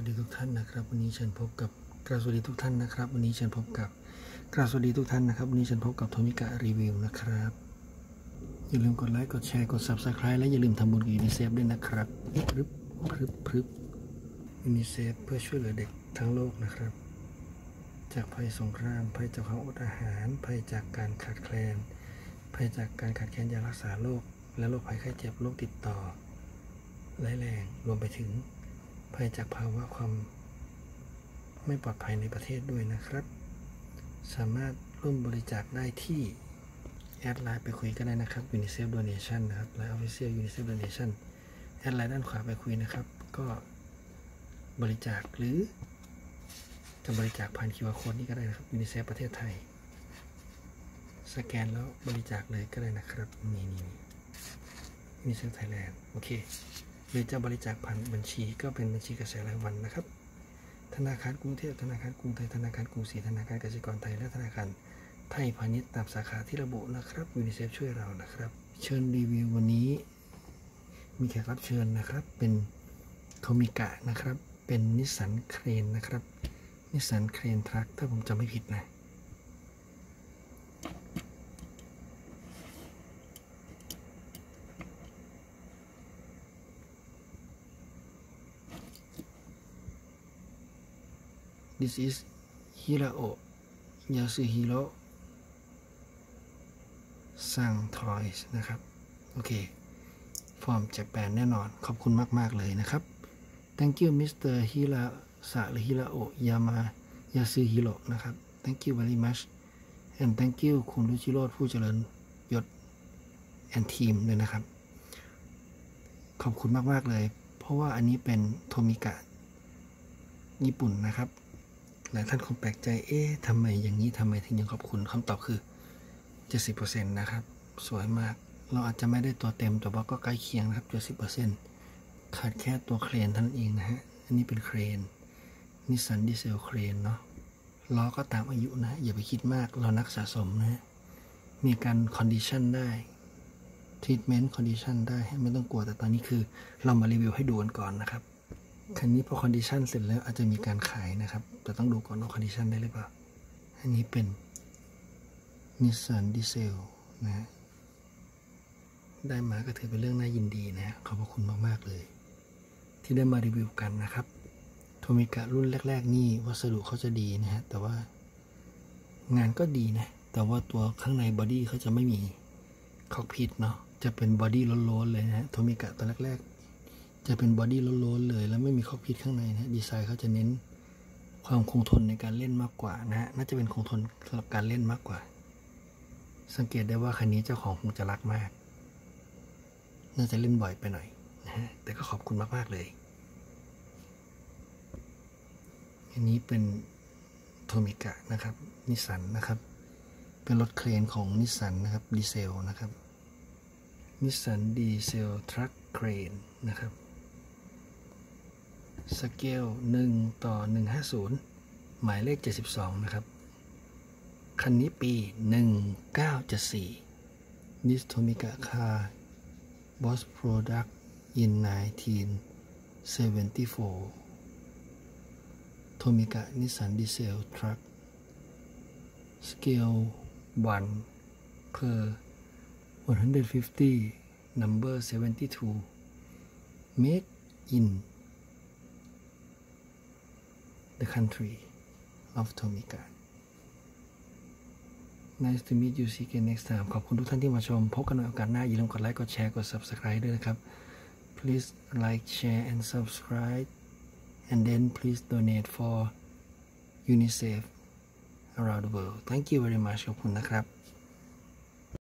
วัสดีทุกท่านนะครับ วันนี้เชิญพบกับกราสวัสดีทุกท่านนะครับ วันนี้เชิญพบกับกราสวัสดีทุกท่านนะครับ วันนี้เชิญพบกับโทมิกะรีวิวนะครับ อย่าลืมกดไลค์ กดแชร์ กด subscribe และอย่าลืมทำบุญกับยูนิเซฟด้วยนะครับพรึบพรึบพรึบยูนิเซฟเพื่อช่วยเหลือเด็กทั้งโลกนะครับ จากภัยสงคราม ภัยจากความอดอาหาร ภัยจากการขาดแคลน ภัยจากการขาดแคลนยารักษาโรค และโรคภัยไข้เจ็บ โรคติดต่อร้ายแรง รวมไปถึง ภัยจากภาวะความไม่ปลอดภัยในประเทศด้วยนะครับ สามารถร่วมบริจาคได้ที่แอดไลน์ไปคุยก็ได้นะครับ UNICEF Donation นะครับไลน์ Official UNICEF Donation แอดไลน์ด้านขวาไปคุยนะครับ ก็บริจาคหรือ จะบริจาคผ่าน QR Code นี่ก็ได้นะครับ UNICEF ประเทศไทย สแกนแล้วบริจาคเลยก็ได้นะครับ นี่นี่นี่ UNICEF Thailand โอเค หรือจะบริจาคผ่านบัญชีก็เป็นบัญชีกระแสรายวันนะครับ ธนาคารกรุงเทพธนาคารกรุงไทยธนาคารกรุงศรีธนาคารกสิกรไทยและธนาคารไทยพาณิชย์ตามสาขาที่ระบุนะครับยูนิเซฟช่วยเรานะครับ เชิญรีวิววันนี้ มีแขกรับเชิญนะครับ เป็นโทมิกะนะครับ เป็นนิสสันเครนนะครับนิสสัน crane truck ถ้าผมจำไม่ผิดนะ This is Hirao Yasuhiro สั่ง Toys นะครับ โอเค ฟอร์มจากแปนแน่นอน ขอบคุณมาก ๆ เลยนะครับ Thank you Mr. Hira สะหรือ Hirao Yama Yasuhiro นะครับ Thank you very much and thank you คุณรุชิโรธผู้เจริญยศ and team เลยนะครับ ขอบคุณมาก ๆ เลย เพราะว่าอันนี้เป็นโทมิกะ ญี่ปุ่นนะครับ หลายท่านคงแปลกใจ เอ๊ะทำไมอย่างนี้ทำไมถึงยังขอบคุณคำตอบคือ 70%นะครับ สวยมาก เราอาจจะไม่ได้ตัวเต็มแต่ว่าก็ใกล้เคียงนะครับ 70%ขาดแค่ตัวเครนเท่านั้นเองนะฮะ อันนี้เป็นเครนนิสสันดีเซลเครนเนาะ ล้อก็ตามอายุนะ อย่าไปคิดมาก เรานักสะสมนะ มีการ condition ได้treatment condition ได้ ไม่ต้องกลัวแต่ตอนนี้คือ เรามารีวิวให้ดูกันก่อนนะครับ คันนี้พอ condition เสร็จแล้วอาจจะมีการขายนะครับ แต่ต้องดูก่อนว่า condition ได้หรือเปล่า อันนี้เป็นนิสสันดีเซลนะได้มาก็ถือเป็นเรื่องน่ายินดีนะขอบพระคุณมาก ๆ เลย ที่ได้มารีวิวกันนะครับโทมิกะรุ่นแรก ๆ นี่วัสดุเขาจะดีนะฮะแต่ว่างานก็ดีนะ แต่ว่าตัวข้างใน body เขาจะไม่มี cockpit เนาะจะเป็น body โล้นๆเลยนะฮะโทมิกะตอนแรก ๆ จะเป็น body โล้นๆเลย แล้วไม่มี cockpit ข้างในนะดีไซน์เขาจะเน้นความคงทนในการเล่นมากกว่านะฮะน่าจะเป็นคงทนสำหรับการเล่นมากกว่า สังเกตได้ว่าคันนี้เจ้าของคงจะรักมาก น่าจะเล่นบ่อยไปหน่อยนะฮะแต่ก็ขอบคุณมากๆเลยอันนี้เป็นโทมิกะนะครับนิสสันนะครับ เป็นรถเครนของนิสสันนะครับดีเซลนะครับนิสสันดีเซล truck crane นะครับ สเกล1 ต่อ 150 หมายเลข 72 นะครับ คันนี้ปี 1974 นิส Tomica car was product in 1974 Tomica Nissan Diesel truck scale 1 per 150 number 72 made in the country of Tomica Nice to meet you see you next time ขอบคุณทุกท่านที่มาชม พบกันในโอกาสหน้า อย่าลืมกดไลค์ กดแชร์ กด subscribe ด้วยนะครับ please like share and subscribe and then please donate for UNICEF around the world thank you very much ขอบคุณนะครับ